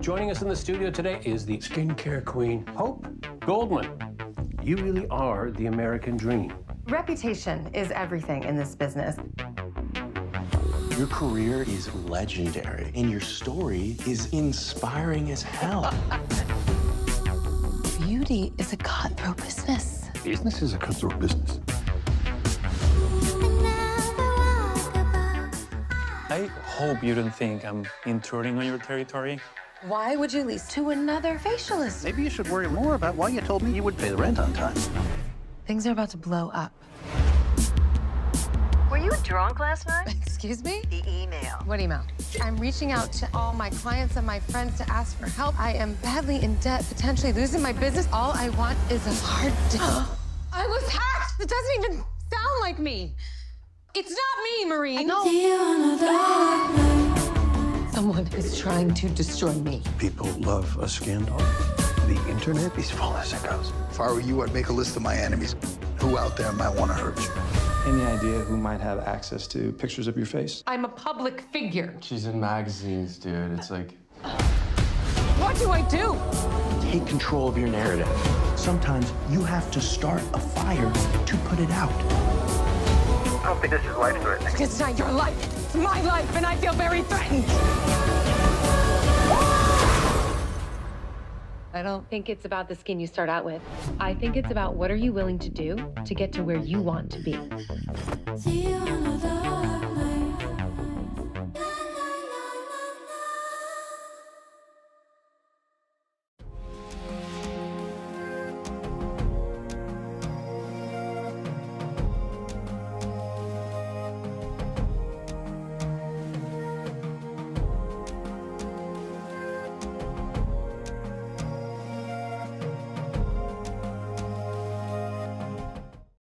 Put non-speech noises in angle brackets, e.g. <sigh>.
Joining us in the studio today is the skincare queen, Hope Goldman. You really are the American dream. Reputation is everything in this business. Your career is legendary, and your story is inspiring as hell. <laughs> Beauty is a cutthroat business. Business is a cutthroat business. I hope you don't think I'm intruding on your territory. Why would you lease to another facialist? Maybe you should worry more about why you told me you would pay the rent on time. Things are about to blow up. Were you drunk last night? <laughs> Excuse me? The email. What email? I'm reaching out to all my clients and my friends to ask for help. I am badly in debt, potentially losing my business. All I want is a hard day. <gasps> I was hacked! It doesn't even sound like me. It's not me, Marine. Someone is trying to destroy me. People love a scandal. The internet is full of sickos. If I were you, I'd make a list of my enemies. Who out there might want to hurt you? Any idea who might have access to pictures of your face? I'm a public figure. She's in magazines, dude. It's like. What do I do? Take control of your narrative. Sometimes you have to start a fire to put it out. I don't think this is life-threatening. It's not your life. It's my life, and I feel very threatened. I don't think it's about the skin you start out with. I think it's about what are you willing to do to get to where you want to be.